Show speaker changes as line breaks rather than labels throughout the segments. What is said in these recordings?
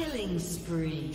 Killing spree.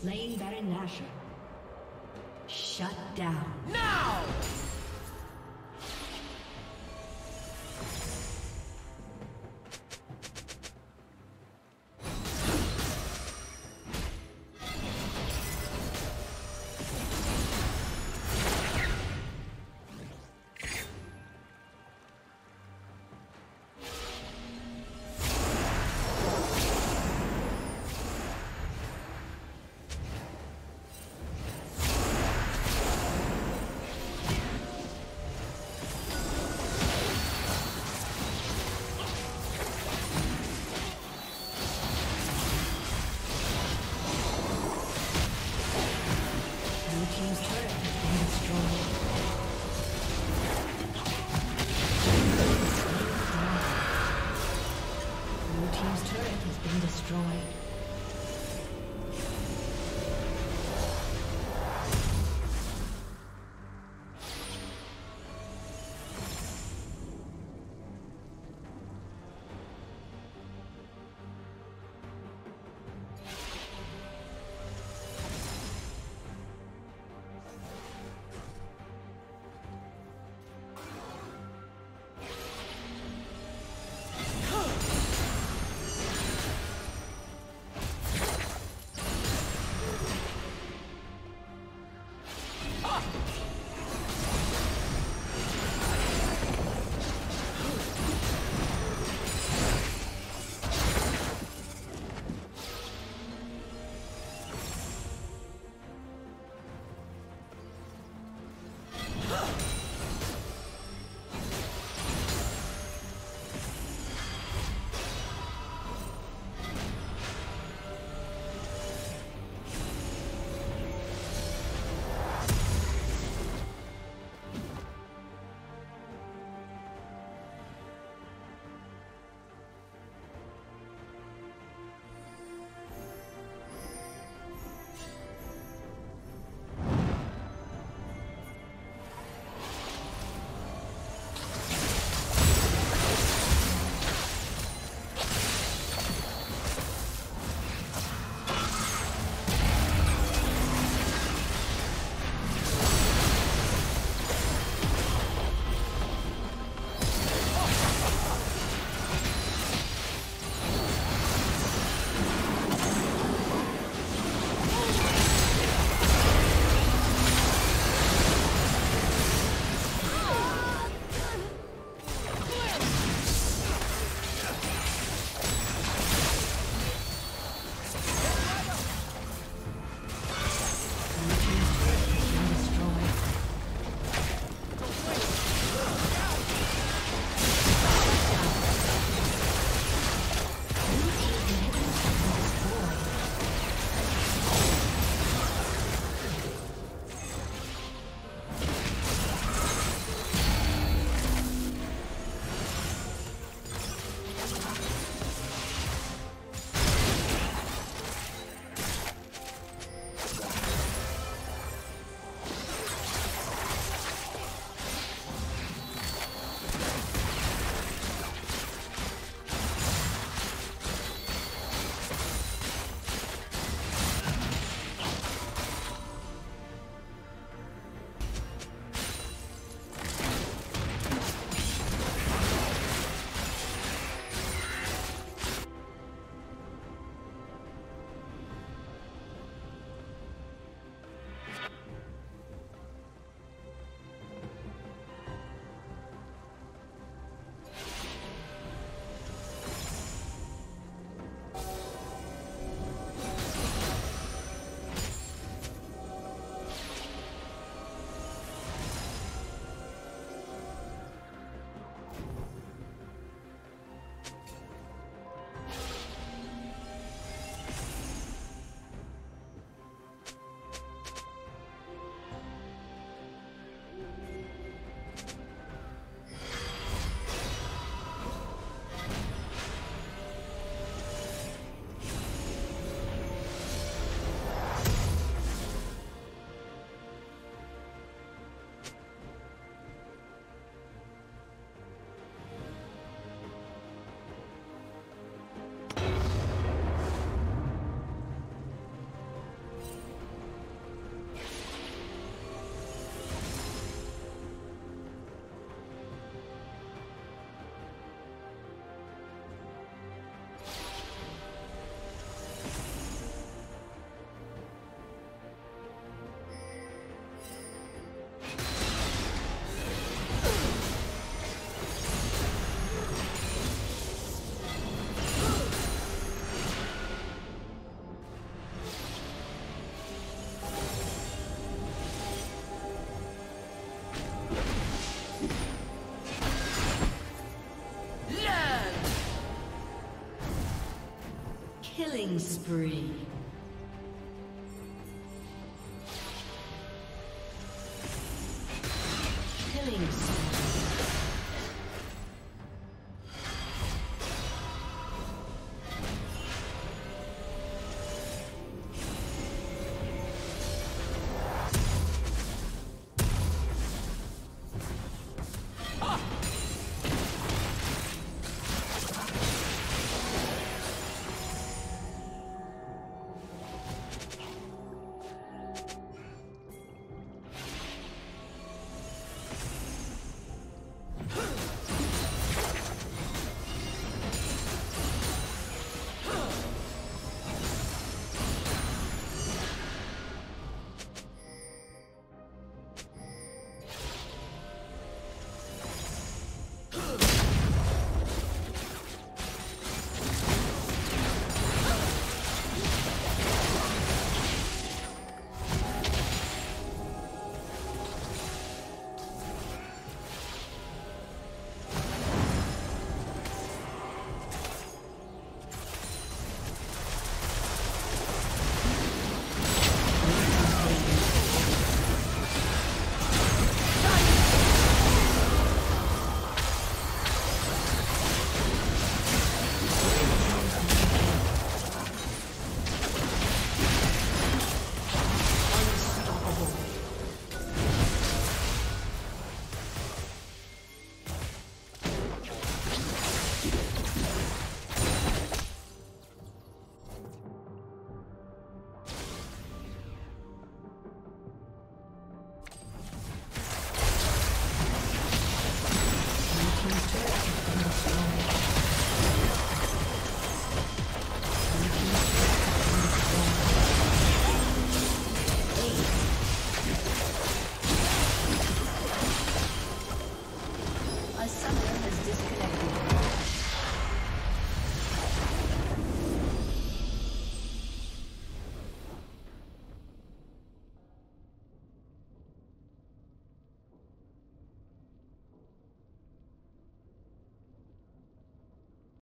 Slain Baron Nashor. Shut down.
Now!
spree.